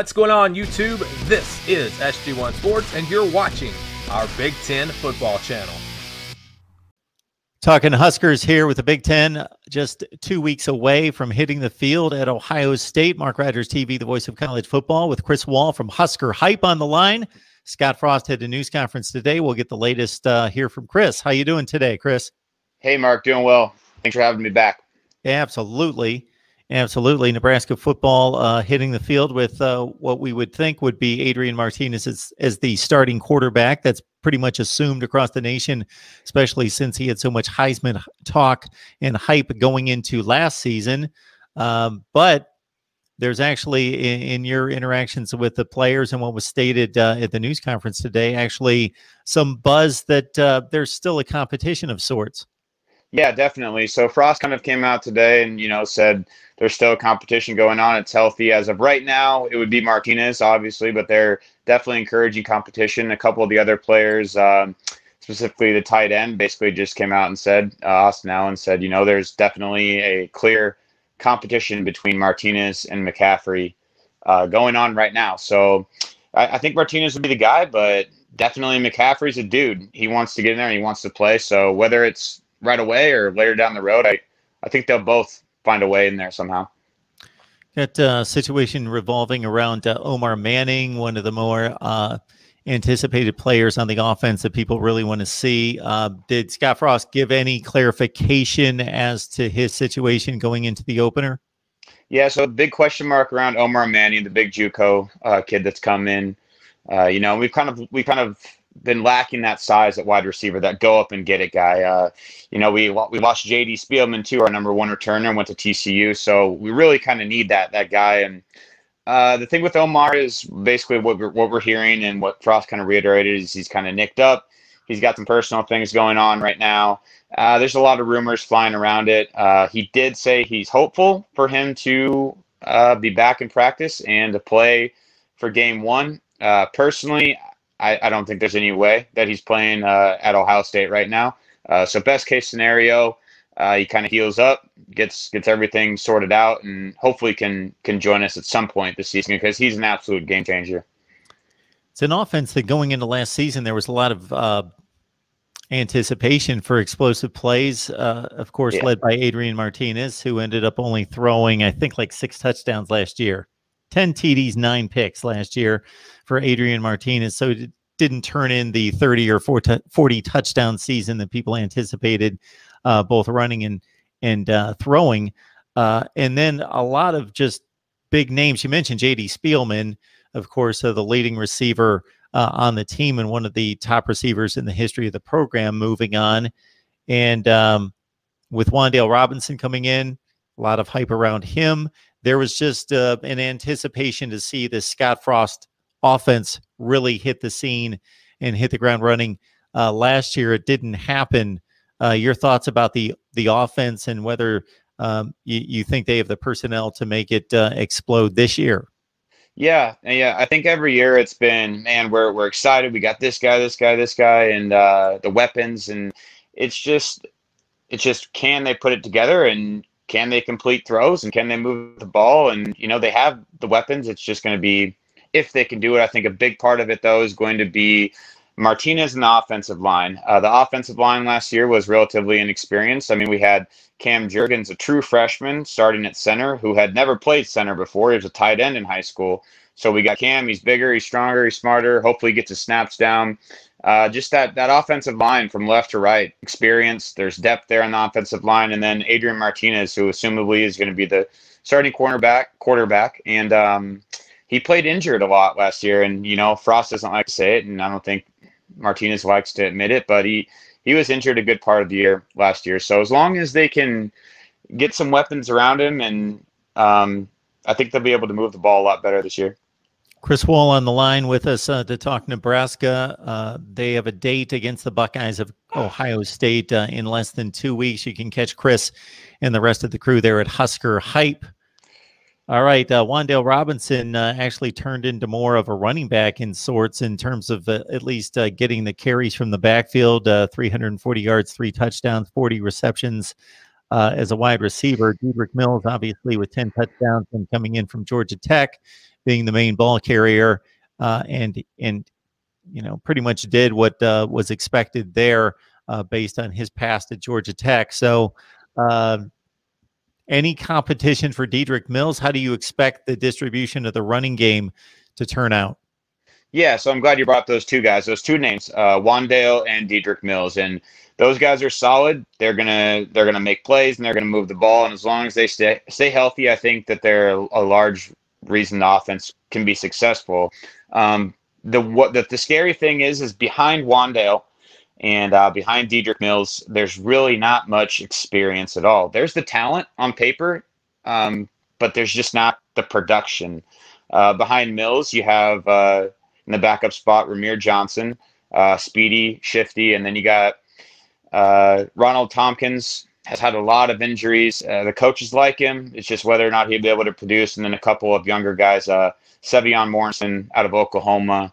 What's going on, YouTube? This is SG1 Sports, and you're watching our Big Ten football channel. Talking Huskers here with the Big Ten, just two weeks away from hitting the field at Ohio State. Mark Rogers TV, the voice of college football, with Chris Wall from Husker Hype on the line. Scott Frost had a news conference today. We'll get the latest uh, here from Chris. How you doing today, Chris? Hey, Mark, doing well. Thanks for having me back. Absolutely. Absolutely. Nebraska football uh, hitting the field with uh, what we would think would be Adrian Martinez as, as the starting quarterback. That's pretty much assumed across the nation, especially since he had so much Heisman talk and hype going into last season. Um, but there's actually, in, in, your interactions with the players and what was stated uh, at the news conference today, actually some buzz that uh, there's still a competition of sorts. Yeah, definitely. So Frost kind of came out today and, you know, said there's still competition going on. It's healthy as of right now. It would be Martinez, obviously, but they're definitely encouraging competition. A couple of the other players, um, specifically the tight end, basically just came out and said, uh, Austin Allen said, you know, there's definitely a clear competition between Martinez and McCaffrey uh, going on right now. So I, I think Martinez would be the guy, but definitely McCaffrey's a dude. He wants to get in there he wants to play. So whether it's right away or later down the road, I, I think they'll both find a way in there somehow. That uh, situation revolving around uh, Omar Manning, one of the more uh, anticipated players on the offense that people really want to see. Uh, did Scott Frost give any clarification as to his situation going into the opener? Yeah, so big question mark around Omar Manning, the big JUCO uh, kid that's come in. Uh, you know, we've kind of we kind of been lacking that size at wide receiver, that go up and get it guy. Uh, you know, we we lost J.D. Spielman too, our number one returner, went to TCU, so we really kind of need that that guy. And uh, the thing with Omar is basically what we're what we're hearing and what Frost kind of reiterated is he's kind of nicked up. He's got some personal things going on right now. Uh, there's a lot of rumors flying around it. Uh, he did say he's hopeful for him to uh, be back in practice and to play for game one. Uh, personally, I, I don't think there's any way that he's playing uh, at Ohio State right now. Uh, so best case scenario, uh, he kind of heals up, gets gets everything sorted out, and hopefully can can join us at some point this season because he's an absolute game changer. It's an offense that going into last season there was a lot of uh, anticipation for explosive plays. Uh, of course, yeah. led by Adrian Martinez, who ended up only throwing I think like six touchdowns last year. 10 TDs, nine picks last year for Adrian Martinez. So it didn't turn in the 30 or 40 touchdown season that people anticipated, uh, both running and, and uh, throwing. Uh, and then a lot of just big names. You mentioned JD Spielman, of course, uh, the leading receiver uh, on the team and one of the top receivers in the history of the program moving on. And um, with Wan'Dale Robinson coming in, a lot of hype around him there was just uh, an anticipation to see the Scott Frost offense really hit the scene and hit the ground running. Uh, last year, it didn't happen. Uh, your thoughts about the the offense and whether um, you, you, think they have the personnel to make it uh, explode this year? Yeah, yeah. I think every year it's been man, we're we're excited. We got this guy, this guy, this guy, and uh, the weapons, and it's just it's just can they put it together and can they complete throws and can they move the ball? And, you know, they have the weapons. It's just going to be if they can do it. I think a big part of it, though, is going to be Martinez and the offensive line. Uh, the offensive line last year was relatively inexperienced. I mean, we had Cam Jurgens, a true freshman, starting at center who had never played center before. He was a tight end in high school. So we got Cam. He's bigger, he's stronger, he's smarter. Hopefully, he gets his snaps down uh, just that that offensive line from left to right, experience. There's depth there on the offensive line, and then Adrian Martinez, who assumably is going to be the starting cornerback, quarterback, and um, he played injured a lot last year. And you know, Frost doesn't like to say it, and I don't think Martinez likes to admit it, but he he was injured a good part of the year last year. So as long as they can get some weapons around him, and um, I think they'll be able to move the ball a lot better this year. Chris Wall on the line with us uh, to talk Nebraska. Uh, they have a date against the Buckeyes of Ohio State uh, in less than two weeks. You can catch Chris and the rest of the crew there at Husker Hype. All right, uh, Wan'Dale Robinson uh, actually turned into more of a running back in sorts in terms of uh, at least getting the carries from the backfield 340 yards, three touchdowns, 40 receptions as a wide receiver. Dedrick Mills, obviously, with 10 touchdowns and coming in from Georgia Tech being the main ball carrier, uh, and and you know pretty much did what uh, was expected there uh, based on his past at Georgia Tech. So. Uh, any competition for Dedrick Mills? How do you expect the distribution of the running game to turn out? Yeah, so I'm glad you brought those two guys, those two names, uh, Wan'Dale and Dedrick Mills, and those guys are solid. They're gonna they're gonna make plays and they're gonna move the ball, and as long as they stay stay healthy, I think that they're a large reason the offense can be successful. Um, the what the, the scary thing is is behind Wan'Dale and uh, behind Dedrick Mills, there's really not much experience at all. There's the talent on paper, um, but there's just not the production. Uh, behind Mills, you have uh, in the backup spot, Rahmir Johnson, uh, speedy, shifty, and then you got uh, Ronald Thompkins has had a lot of injuries. Uh, the coaches like him. It's just whether or not he'll be able to produce. And then a couple of younger guys, uh, Sevion Morrison out of Oklahoma,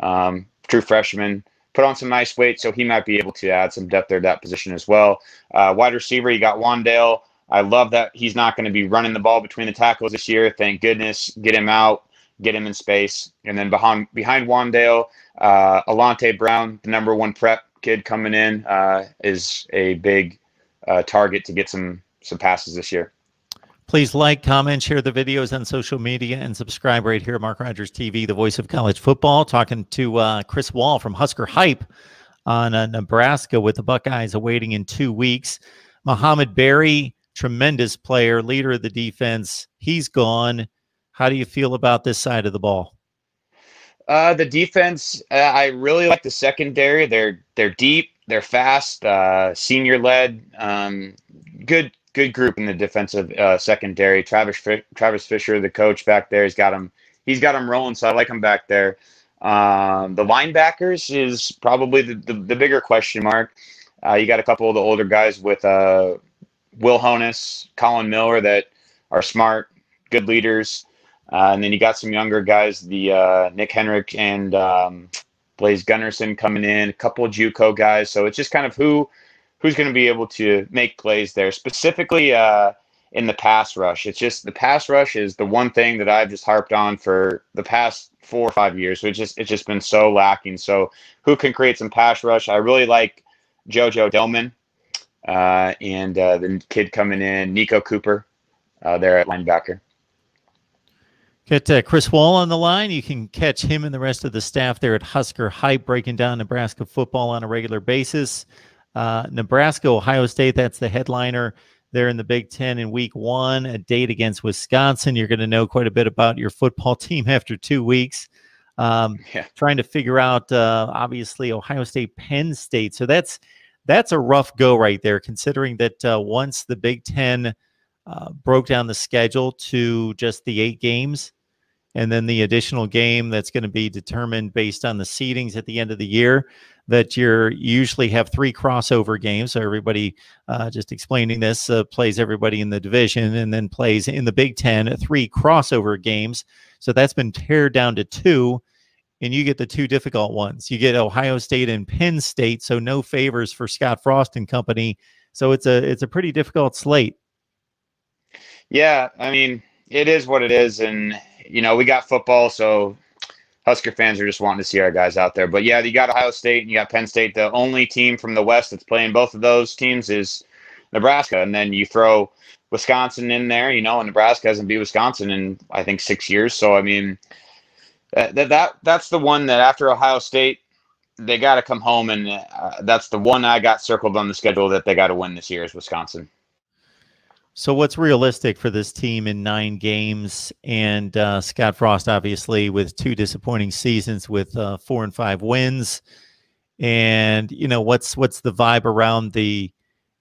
um, true freshman, put on some nice weight, so he might be able to add some depth there to that position as well. Uh, wide receiver, you got Wan'Dale. I love that he's not going to be running the ball between the tackles this year. Thank goodness. Get him out get him in space. And then behind behind Wan'Dale, uh, Alante Brown, the number one prep kid coming in, uh, is a big uh, target to get some some passes this year. Please like, comment, share the videos on social media, and subscribe right here Mark Rogers TV, the voice of college football. Talking to uh, Chris Wall from Husker Hype on uh, Nebraska with the Buckeyes awaiting in two weeks. Mohamed Barry, tremendous player, leader of the defense. He's gone. How do you feel about this side of the ball? Uh, the defense, uh, I really like the secondary. They're they're deep, they're fast, uh, senior led. Um, good good group in the defensive uh, secondary. Travis Travis Fisher, the coach back there, he's got him he's got him rolling. So I like him back there. Um, the linebackers is probably the, the, the bigger question mark. Uh, you got a couple of the older guys with uh, Will Honas, Collin Miller that are smart, good leaders. Uh, and then you got some younger guys, the uh, Nick Henrich and um, Blaise Gunnerson coming in, a couple of JUCO guys. So it's just kind of who who's going to be able to make plays there, specifically uh, in the pass rush. It's just the pass rush is the one thing that I've just harped on for the past four or five years. So it's just it's just been so lacking. So who can create some pass rush? I really like JoJo Domann uh, and uh, the kid coming in, Niko Cooper, uh, there at linebacker. Get uh, Chris Wall on the line. You can catch him and the rest of the staff there at Husker Hype breaking down Nebraska football on a regular basis. Uh, Nebraska, Ohio State, that's the headliner there in the Big Ten in week one, a date against Wisconsin. You're going to know quite a bit about your football team after two weeks. Um, yeah. Trying to figure out, uh, obviously, Ohio State, Penn State. So that's that's a rough go right there, considering that uh, once the Big Ten uh, broke down the schedule to just the eight games, and then the additional game that's going to be determined based on the seedings at the end of the year that you're usually have three crossover games. So everybody uh, just explaining this uh, plays everybody in the division and then plays in the big ten three crossover games. So that's been pared down to two and you get the two difficult ones. You get ohio state and penn state so no favors for scott frost and company. So it's a it's a pretty difficult slate. Yeah i mean it is what it is and you know, we got football, so Husker fans are just wanting to see our guys out there. But yeah, you got Ohio State and you got Penn State. The only team from the West that's playing both of those teams is Nebraska. And then you throw Wisconsin in there, you know, and Nebraska hasn't beat Wisconsin in, I think, six years. So, I mean, that, that that's the one that after Ohio State, they got to come home. And uh, that's the one I got circled on the schedule that they got to win this year is Wisconsin. So, what's realistic for this team in nine games? And uh, Scott Frost, obviously, with two disappointing seasons, with uh, four and five wins. And you know, what's what's the vibe around the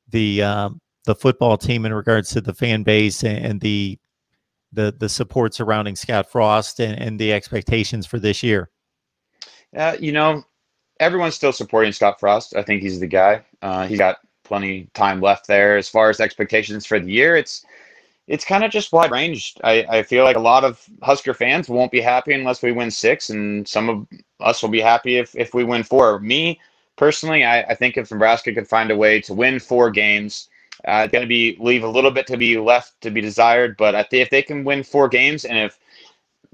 the uh, the football team in regards to the fan base and the the the support surrounding Scott Frost and, and the expectations for this year? Uh, you know, everyone's still supporting Scott Frost. I think he's the guy. Uh, he's got plenty time left there. As far as expectations for the year, it's it's kind of just wide ranged. I, I feel like a lot of Husker fans won't be happy unless we win six, and some of us will be happy if, if we win four. Me personally, I, I think if Nebraska could find a way to win four games, uh, it's going to be leave a little bit to be left to be desired. But I think if they can win four games, and if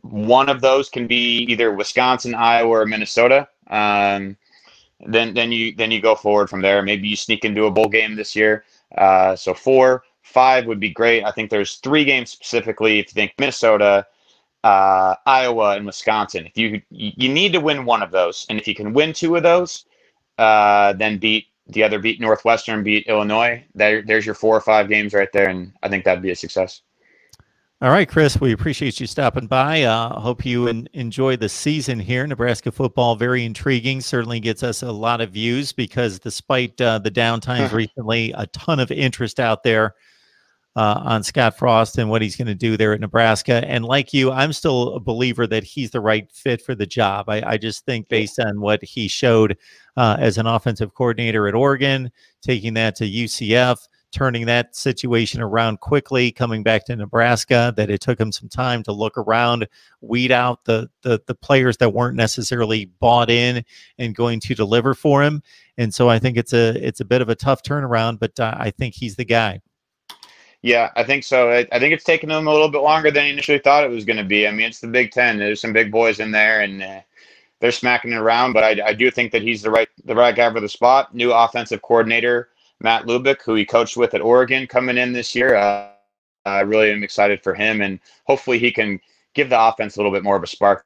one of those can be either Wisconsin, Iowa, or Minnesota. Um, then then you then you go forward from there. Maybe you sneak into a bowl game this year. Uh, so four, five would be great. I think there's three games specifically. If you think Minnesota, uh, Iowa, and Wisconsin, if you you need to win one of those, and if you can win two of those, uh, then beat the other beat Northwestern, beat Illinois. There, there's your four or five games right there, and I think that'd be a success. All right, Chris, we appreciate you stopping by. Uh, hope you en- enjoy the season here. Nebraska football, very intriguing. Certainly gets us a lot of views because despite uh, the downtimes recently, a ton of interest out there uh, on Scott Frost and what he's going to do there at Nebraska. And like you, I'm still a believer that he's the right fit for the job. I, I just think based on what he showed uh, as an offensive coordinator at Oregon, taking that to UCF, turning that situation around quickly, coming back to Nebraska, that it took him some time to look around, weed out the the, the players that weren't necessarily bought in and going to deliver for him. And so I think it's a it's a bit of a tough turnaround, but uh, I think he's the guy. Yeah, I think so. I, I think it's taken him a little bit longer than he initially thought it was going to be. I mean, it's the Big Ten. There's some big boys in there, and uh, they're smacking it around. But I, I do think that he's the right the right guy for the spot. New offensive coordinator Matt Lubick, who he coached with at Oregon, coming in this year. Uh, I really am excited for him, and hopefully he can give the offense a little bit more of a spark